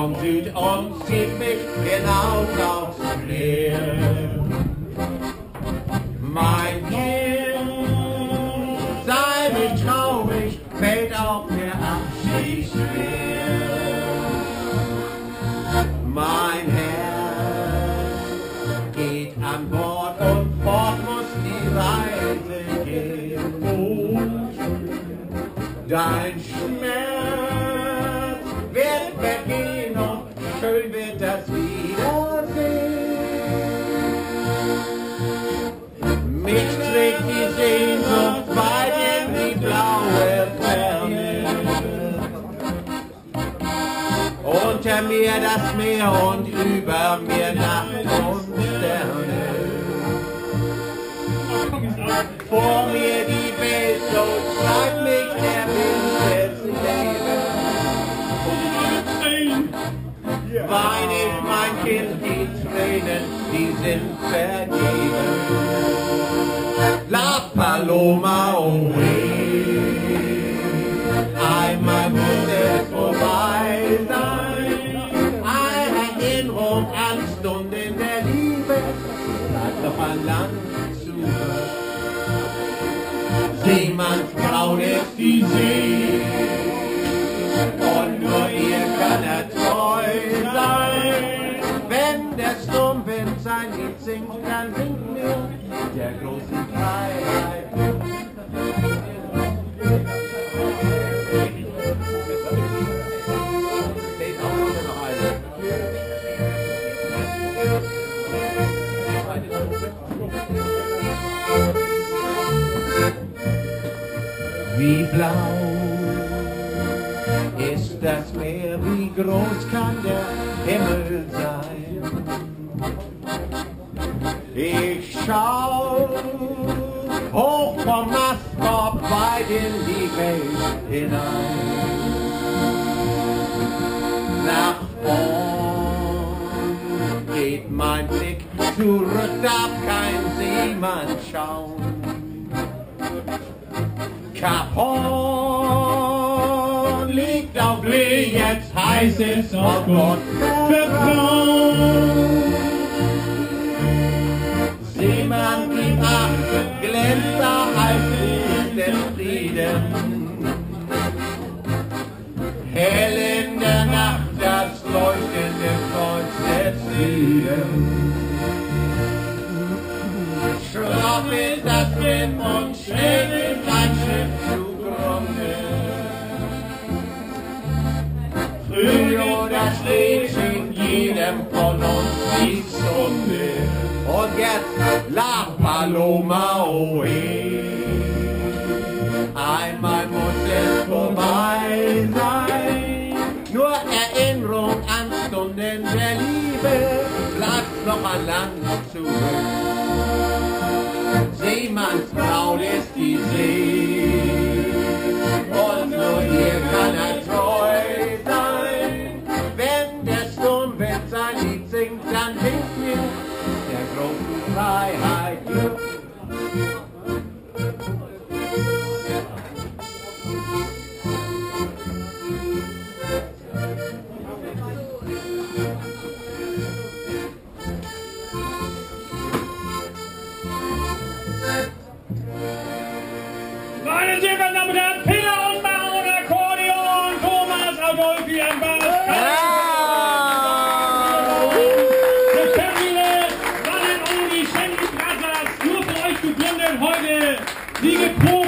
vom Süd und zieht mich hinaus aufs Meer. Mein Kind, sei nicht traurig, fällt auch der Abschied schwer. Mein Herz geht an Bord und fort muss die Reise gehen. Dein Schmerz wird weggehen und schön wird das Wiedersehen. Mich trägt die Sehnsucht weit in die blaue Ferne. Unter mir das Meer und über mir Nacht und Sterne. Vor mir die Welt, so treibt mich der Wind Wein ist mein Kind, die Tränen, die sind vergeben. La Paloma away. Einmal muss es vorbei sein. Eine Erinnerung an Stunden der Liebe. Bleibt noch an Land zu. Seemannsbraun ist die See. Der Sturmwind sein Lied singt, dann singt mir der großen Freiheit. Wie blau ist das Meer, wie groß kann der Himmel sein? Ich schau hoch vom Mastkorb weit in die Welt hinein. Nach vorn geht mein Blick, zurück darf kein Seemann schauen. Cap Horn liegt auf Lee, jetzt heißt es, oh Gott. Hell in der Nacht das leuchtende Kreuz des Südens. Schraub ist das Wind und schräg ist ein Schiff zugrunde. Früh oder spät schien jedem von uns die Stunde. Und jetzt La Paloma oe. Einmal der Liebe bleibt noch an Land zurück. Seemannsbraut ist die See. Und nur hier kann er treu sein. Wenn der Sturmwind sein Lied singt, dann winkt waren um